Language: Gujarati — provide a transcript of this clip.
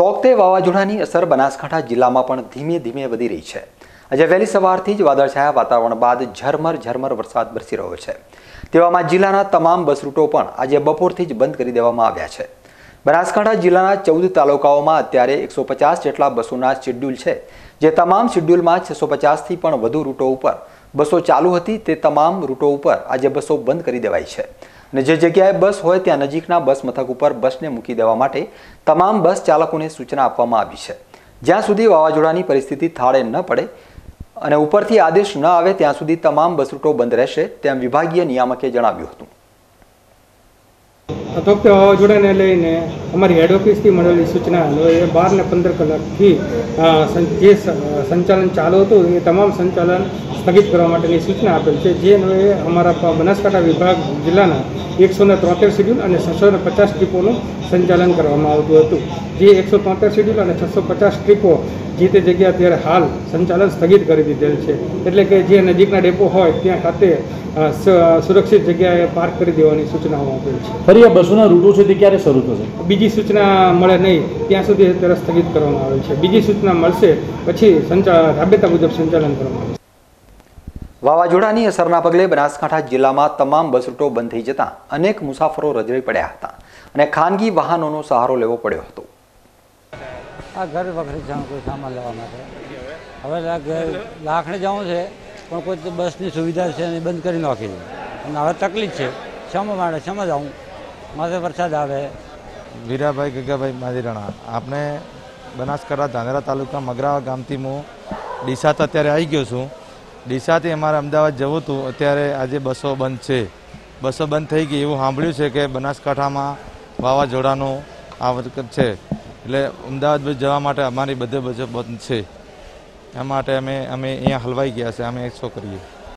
તોકતે વાવાઝોડાની અસર બનાસકાંઠા જિલ્લામાં પણ ધીમે ધીમે વધી રહી છે. આજે વહેલી સવારથી જ વાદળછાયા વાતાવરણ બાદ ઝરમર ઝરમર વરસાદ વરસી રહ્યો છે. તેવામાં જિલ્લાના તમામ બસ રૂટો પણ આજે બપોરથી જ બંધ કરી દેવામાં આવ્યા છે. બનાસકાંઠા જિલ્લાના ચૌદ તાલુકાઓમાં અત્યારે એકસો પચાસ જેટલા બસોના શેડ્યુલ છે. જે તમામ શેડ્યુલમાં છસો પચાસથી પણ વધુ રૂટો ઉપર બસો ચાલુ હતી તે તમામ રૂટો ઉપર આજે બસો બંધ કરી દેવાઈ છે. અને જે જગ્યાએ બસ હોય ત્યાં નજીકના બસ મથક ઉપર બસને મૂકી દેવા માટે તમામ બસ ચાલકોને સૂચના આપવામાં આવી છે. જ્યાં સુધી વાવાઝોડાની પરિસ્થિતિ થાળે ન પડે અને ઉપરથી આદેશ ન આવે ત્યાં સુધી તમામ બસ રૂટો બંધ રહેશે તેમ વિભાગીય નિયામકે જણાવ્યું હતું. તોક્તે વાવાઝોડાને લઈને અમારી હેડ ઓફિસથી મળેલી સૂચના અન્વયે બાર ને પંદર કલાકથી જે સંચાલન ચાલુ હતું એ તમામ સંચાલન સ્થગિત કરવા માટેની સૂચના આપેલ છે. જે અન્વયે અમારા બનાસકાંઠા વિભાગ જિલ્લાના એકસો ને તોતેર શેડ્યુલ અને છસો ને પચાસ ટ્રીપોનું સંચાલન કરવામાં આવતું હતું. જે એકસો તોતેર શેડ્યુલ અને છસો પચાસ ટ્રીપો જે તે જગ્યા અત્યારે હાલ સંચાલન સ્થગિત કરી દીધેલ છે. એટલે કે જે નજીકના ડેપો હોય ત્યાં ખાતે સુરક્ષિત જગ્યાએ પાર્ક કરી દેવાની સૂચનાઓ આપેલ છે. ફરી આ બસોના રૂટો છે તે ક્યારે શરૂ થશે? બીજી સૂચના મળે નહીં. ત્યાં સુધી અત્યારે સ્થગિત કરવામાં આવે છે. બીજી સૂચના મળશે પછી સંચા રાબેતા મુજબ સંચાલન કરવામાં આવશે. વાવાઝોડાની અસરના પગલે બનાસકાંઠા જિલ્લામાં તમામ બસ રૂટો બંધ થઈ જતા અનેક મુસાફરો રજળી પડ્યા હતા અને ખાનગી વાહનોનો સહારો લેવો પડ્યો હતો. આ ઘર વખરી જાઉં કોઈ સામાન લેવા માટે. હવે લાખણે જવું છે પણ કોઈ બસની સુવિધા છે એ બંધ કરી નાખી અને હવે તકલીફ છે. શેમાં માટે શેમાં જાઉં? માથે વરસાદ આવે. વીરાભાઈ ગગાભાઈ માધીરાણા આપણે બનાસકાંઠા ધાનેરા તાલુકા મગરાવા ગામથી હું ડીસા તો અત્યારે આવી ગયો છું. ડીસાથી અમારે અમદાવાદ જવું હતું. અત્યારે આજે બસો બંધ છે. બસો બંધ થઈ ગઈ. એવું સાંભળ્યું છે કે બનાસકાંઠામાં વાવાઝોડાનું આ છે. એટલે અમદાવાદ જવા માટે અમારી બધે બસો બંધ છે. એ માટે અમે અમે અહીંયા હલવાઈ ગયા છે. અમે એકસો કરીએ.